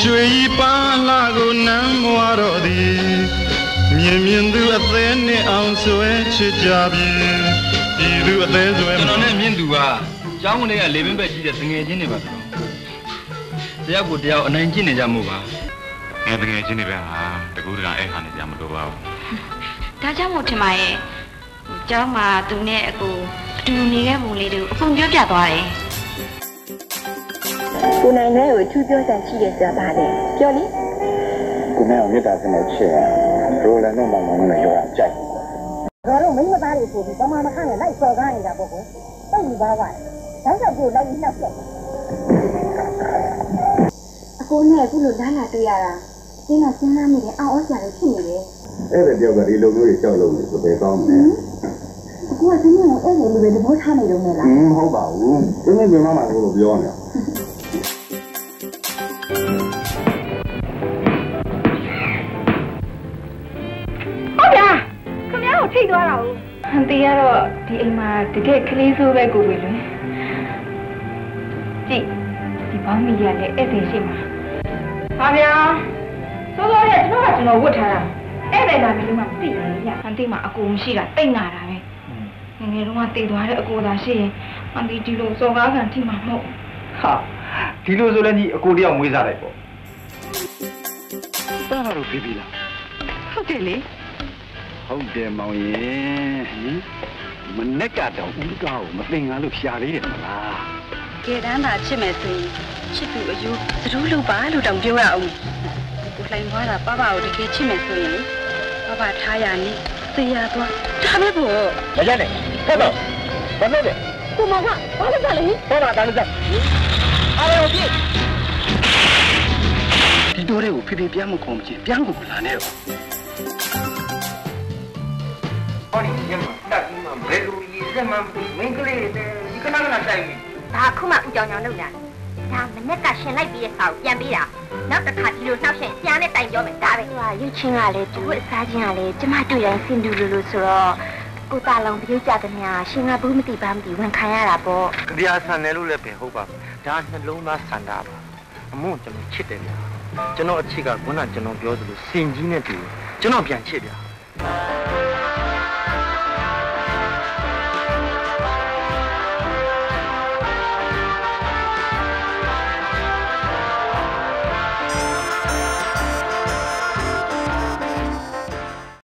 ရွှေဤပါလာကိုနမ်းမွားတော့သည်မြင်မြင်သူအသေးနဲ့အောင်ဆွဲချစ်ကြပြီဤသူအသေးဆွဲကျွန်တော်နဲ့မြင့်သူကကျောင်းဝင်တွေကလေပင်ဘက်ကြီးတဲ့ငငယ်ချင်းတွေပါဆိုတော့တယောက်ကိုတယောက်အနိုင်ကျင့်နေကြမှုပါငယ်တကယ်ချင်းနေပဲဟာတကူတကအဲ့ဟာနေကြမလို့ပါဘူးဒါကြောင့်မို့ထင်ပါရဲ့ကျောင်းမှာသူနဲ့အကူအတူတူနေတဲ့ပုံလေးတွေကိုအကုန်ပြောပြသွားတယ် ကိုနိုင်နဲ့ကိုထူးပြောစရာရှိတယ်ဆိုတာပါလေပြောလေကိုနဲ့မေတ္တာစနဲ့ချစ်ရိုလန်နဲ့မောင်မောင်နဲ့ရောကြိုက်ဒါတော့မိမသားတွေဆိုပြီးဘာမှမခန့်နဲ့လိုက်စော်ကားနေတာပေါ့ကွယ်တိတ်ပြီးပါပါဒါကြောင့်ကိုလိုက်ပြီးနှောက်ပြက်အကိုနဲ့အခုလိုလမ်းလာတွေ့ရတာစင်းကစဉ်းစားမိတယ်အောင်းဩစရာတွေဖြစ်နေတယ်အဲ့ဒါတယောက်ကဒီလိုမျိုးတွေကြောက်လို့ဆိုပဲကောင်းတယ်အကိုကစင်းကိုအဲ့လိုလိုပဲသဘောထားနေတော့နဲ့လားဟင်းမဟုတ်ပါဘူးသူနဲ့ပြန်မမှာကိုပြောနေတာဟုတ် ထိတ်သွားတာဟုတ်ဟန်တီကတော့ဒီအိမ်မှာတကယ်ကလေးဆိုးပဲကိုပဲလွင်ကြည့်ဒီဘောင်းမီရလည်းအဲ့ဒီရှိမှာဟာဗျာဆိုးဆိုးရဲ့ကျွန်တော်ကကျွန်တော်ဝတ်ထားတာအဲ့ဒီလာမလို့မှမသိဘူးဗျဟန်တီမှာအကူမရှိတာတိတ်နာတာပဲငငယ်တုန်းကတည်သွားတဲ့အကူသာရှိရင်ဟန်တီဒီလိုစော်ကားခံထိမှာမဟုတ်ဟာဒီလိုဆိုလည်းညီအကိုတယောက်မွေးစားလိုက်ပေါ့တားတော့ပြီးပြီလားဟုတ်တယ်လေ ဟုတ်တယ်မောင်ရင်ဟင်မနဲ့ကတော့ဦးကောက်မသိငါလို့ရှာသေးတယ်မလားကဲတမ်းသာချစ်မယ်ဆိုရင်ချစ်သူအယူသတို့လို့ပါလို့တောင်ပြောရအောင်ကိုလှိုင်သွားတာပပကိုတကယ်ချစ်မယ်ဆိုရင်ပပထားရနေသေရသွားဒါပဲပေါ့မရနဲ့ဟုတ်တော့ဘာလို့လဲကိုမောင်ကဘာလို့လဲဟောတာတန်းစားအားလုံးပြည့်ဒီတော့တွေကိုဖေဖေပြန်မခေါ်မချင်းပြန်ကိုလာနေတော့ လိုရည်စက်မှမသိမင်းကလေးတွေဒီကနကနတိုက်ပြီဒါခုမှဦးကြောင်ကြောင်လုပ်တာဒါမနေ့ကရှင်လိုက်ပြီးတဲ့စာကိုပြန်ပေးတာနောက်တစ်ခါဒီလိုနှောက်ရှင်ပြန်နဲ့တိုင်ပြောမယ်ဒါပဲဟိုရုပ်ချင်းကလည်းသူ့အစားချင်းကလည်းကျမတွေ့တိုင်းစင်တူလူလူဆိုတော့ကိုတာလောင်ပြုတ်ကြတဲ့များရှင်ကဘူးမသိပါမသိဝန်ခံရတာပေါ့ကြပြာဆန်တယ်လို့လည်းပဲဟုတ်ပါဒါနှလုံးသားဆန္ဒပါအမွန်ကျွန်တော်ချစ်တယ်ဗျာကျွန်တော်အချစ်ကခုနကျွန်တော်ပြောသလိုစင်ကြီးနဲ့တူကျွန်တော်ပြန်ချစ်ဗျာ